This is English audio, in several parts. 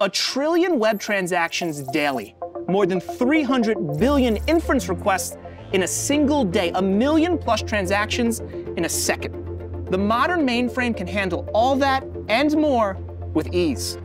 A trillion web transactions daily, more than 300 billion inference requests in a single day, a million plus transactions in a second. The modern mainframe can handle all that and more with ease.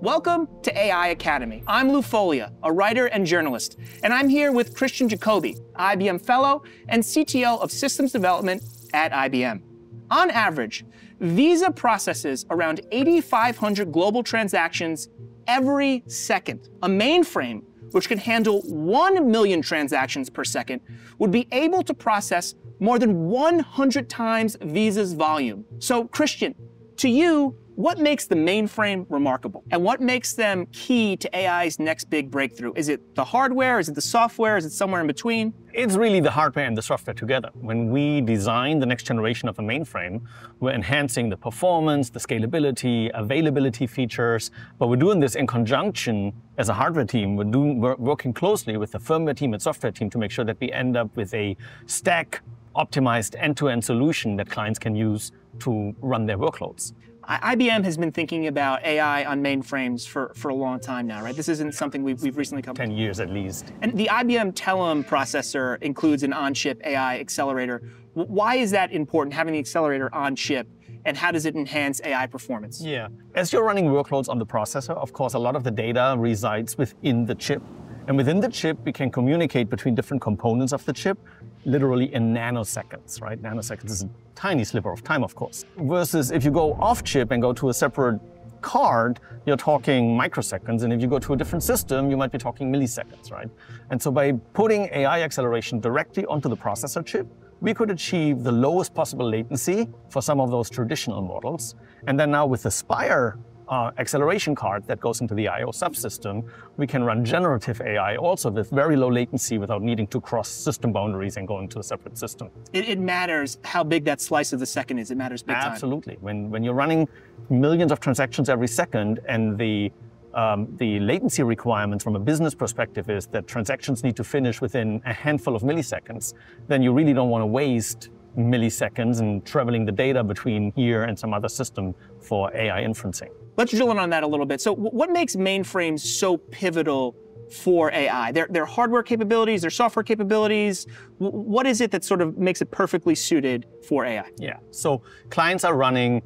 Welcome to AI Academy. I'm Lou Folia, a writer and journalist, and I'm here with Christian Jacobi, IBM Fellow and CTO of Systems Development at IBM. On average, Visa processes around 8,500 global transactions every second. A mainframe, which can handle 1 million transactions per second, would be able to process more than 100 times Visa's volume. So, Christian, to you, what makes the mainframe remarkable? And what makes them key to AI's next big breakthrough? Is it the hardware? Is it the software? Is it somewhere in between? It's really the hardware and the software together. When we design the next generation of a mainframe, we're enhancing the performance, the scalability, availability features, but we're doing this in conjunction as a hardware team. We're, doing, we're working closely with the firmware team and software team to make sure that we end up with a stack optimized end-to-end solution that clients can use to run their workloads. IBM has been thinking about AI on mainframes for, for a long time now, right? This isn't something we've, we've recently come 10 years at least. And the IBM Telum processor includes an on-chip AI accelerator. Why is that important, having the accelerator on chip? And how does it enhance AI performance? Yeah. As you're running workloads on the processor, of course, a lot of the data resides within the chip. And within the chip, we can communicate between different components of the chip, literally in nanoseconds, right? Nanoseconds is a tiny sliver of time, of course. Versus if you go off chip and go to a separate card, you're talking microseconds. And if you go to a different system, you might be talking milliseconds, right? And so by putting AI acceleration directly onto the processor chip, we could achieve the lowest possible latency for some of those traditional models. And then now with the Spyre uh, acceleration card that goes into the I.O. subsystem, we can run generative AI also with very low latency without needing to cross system boundaries and go into a separate system. It, it matters how big that slice of the second is. It matters big time. Absolutely. When, when you're running millions of transactions every second and the um, the latency requirements from a business perspective is that transactions need to finish within a handful of milliseconds, then you really don't want to waste milliseconds and traveling the data between here and some other system for AI inferencing. Let's drill in on that a little bit. So what makes mainframes so pivotal for AI? Their, their hardware capabilities, their software capabilities, what is it that sort of makes it perfectly suited for AI? Yeah, so clients are running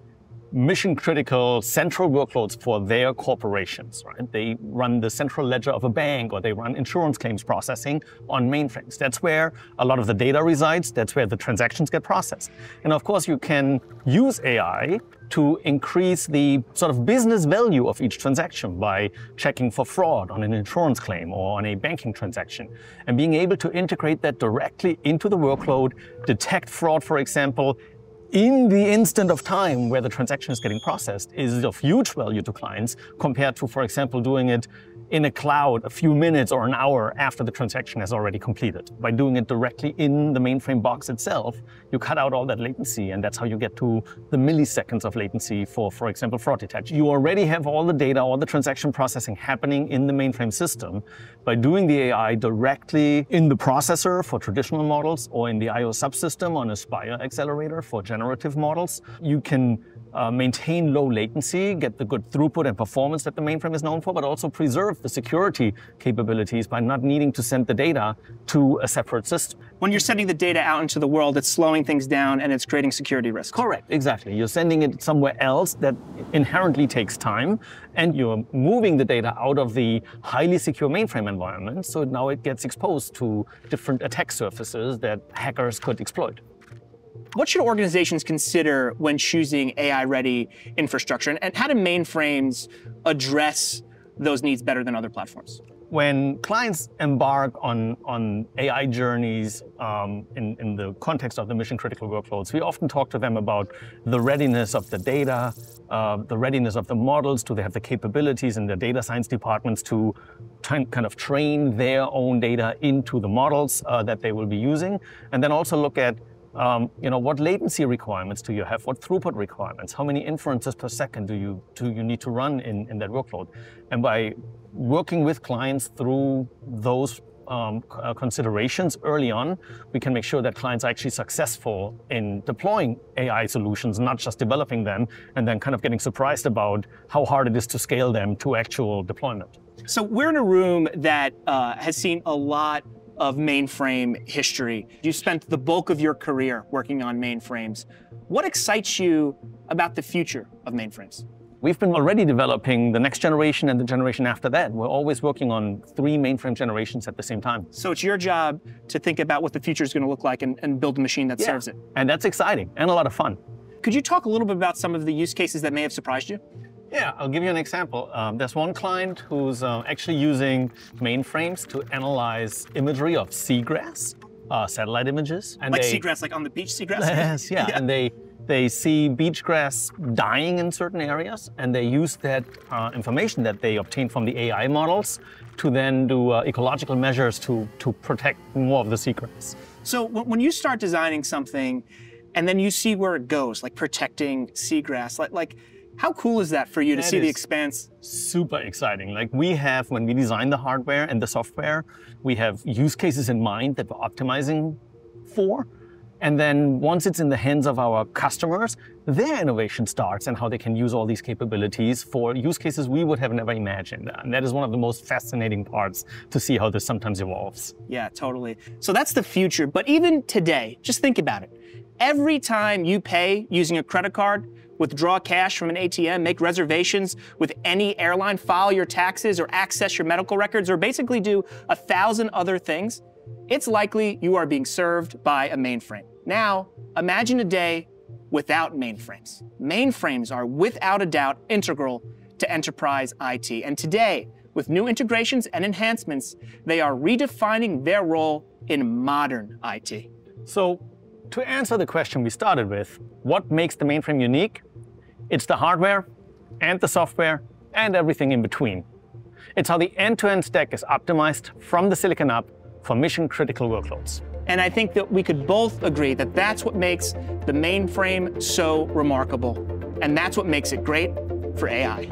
mission critical central workloads for their corporations, right? They run the central ledger of a bank or they run insurance claims processing on mainframes. That's where a lot of the data resides. That's where the transactions get processed. And of course, you can use AI to increase the sort of business value of each transaction by checking for fraud on an insurance claim or on a banking transaction and being able to integrate that directly into the workload, detect fraud, for example, in the instant of time where the transaction is getting processed is of huge value to clients compared to, for example, doing it in a cloud a few minutes or an hour after the transaction has already completed. By doing it directly in the mainframe box itself, you cut out all that latency, and that's how you get to the milliseconds of latency for, for example, fraud detection. You already have all the data, all the transaction processing happening in the mainframe system. By doing the AI directly in the processor for traditional models or in the I.O. subsystem on a Spyre accelerator for generative models, you can uh, maintain low latency, get the good throughput and performance that the mainframe is known for, but also preserve the security capabilities by not needing to send the data to a separate system. When you're sending the data out into the world, it's slowing things down and it's creating security risks. Correct, exactly. You're sending it somewhere else that inherently takes time, and you're moving the data out of the highly secure mainframe environment, so now it gets exposed to different attack surfaces that hackers could exploit. What should organizations consider when choosing AI-ready infrastructure, and how do mainframes address those needs better than other platforms? When clients embark on, on AI journeys um, in, in the context of the mission critical workloads, we often talk to them about the readiness of the data, uh, the readiness of the models, do they have the capabilities in the data science departments to kind of train their own data into the models uh, that they will be using, and then also look at um, you know, what latency requirements do you have? What throughput requirements? How many inferences per second do you, do you need to run in, in that workload? And by working with clients through those um, uh, considerations early on, we can make sure that clients are actually successful in deploying AI solutions, not just developing them, and then kind of getting surprised about how hard it is to scale them to actual deployment. So we're in a room that uh, has seen a lot of mainframe history. You spent the bulk of your career working on mainframes. What excites you about the future of mainframes? We've been already developing the next generation and the generation after that. We're always working on three mainframe generations at the same time. So it's your job to think about what the future is going to look like and, and build a machine that yeah. serves it. And that's exciting and a lot of fun. Could you talk a little bit about some of the use cases that may have surprised you? Yeah, I'll give you an example. Um, there's one client who's uh, actually using mainframes to analyze imagery of seagrass, uh, satellite images. And like they, seagrass, like on the beach seagrass? Yes, yeah. yeah. And they they see beach grass dying in certain areas, and they use that uh, information that they obtain from the AI models to then do uh, ecological measures to, to protect more of the seagrass. So when you start designing something, and then you see where it goes, like protecting seagrass, like, like how cool is that for you to see the expanse? Super exciting. Like we have, when we design the hardware and the software, we have use cases in mind that we're optimizing for. And then once it's in the hands of our customers, their innovation starts and how they can use all these capabilities for use cases we would have never imagined. And that is one of the most fascinating parts to see how this sometimes evolves. Yeah, totally. So that's the future. But even today, just think about it. Every time you pay using a credit card, withdraw cash from an ATM, make reservations with any airline, file your taxes, or access your medical records, or basically do a thousand other things, it's likely you are being served by a mainframe. Now, imagine a day without mainframes. Mainframes are without a doubt integral to enterprise IT. And today, with new integrations and enhancements, they are redefining their role in modern IT. So, to answer the question we started with, what makes the mainframe unique? It's the hardware and the software and everything in between. It's how the end-to-end -end stack is optimized from the silicon up for mission critical workloads. And I think that we could both agree that that's what makes the mainframe so remarkable. And that's what makes it great for AI.